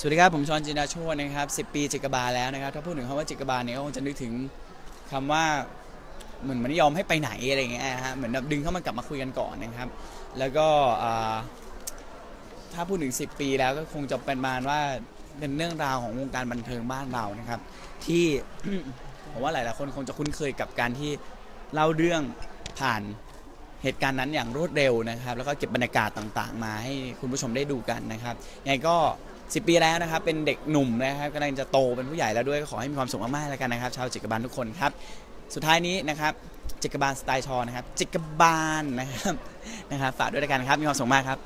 สวัสดีครับ ผมชอนจินดาโชวนะครับ 10 ปีจิกบาแล้วนะครับ ถ้าพูดถึงคำว่าจิกบาเนี่ยก็คงจะนึกถึงคำว่าเหมือนมันยอมให้ไปไหนอะไรเงี้ยฮะเหมือนดึงเข้ามากลับมาคุยกันก่อนนะครับ แล้วก็ถ้าพูดถึง 10 ปีแล้วก็คงจะเป็นมาว่าเป็นเรื่องราวของวงการบันเทิงบ้านเรานะครับ ที่ผมว่าหลายๆคนคงจะคุ้นเคยกับการที่เล่าเรื่องผ่าน เหตุการณ์นั้นอย่างรวดเร็วนะครับ แล้วก็เก็บบรรยากาศต่างๆ มาให้คุณผู้ชมได้ดูกันนะครับยังไงก็ 10 ปีแล้วนะครับ เป็นเด็กหนุ่มนะครับกำลังจะโตเป็นผู้ใหญ่แล้วด้วยก็ขอให้มีความสุขมากๆแล้วกันนะครับ ชาวจิกบาลทุกคนครับ สุดท้ายนี้นะครับจิกบาลสไตล์ชอนะครับจิกบาลนะครับนะครับฝากด้วยกันครับมีความสุขมากครับ